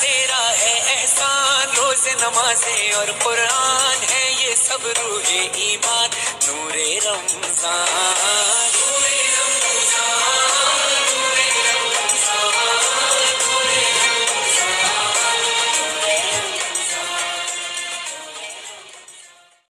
तेरा है एहसान रोज नमाजे और कुरान है ये सब रूहे ईमान नूरे रमज़ान।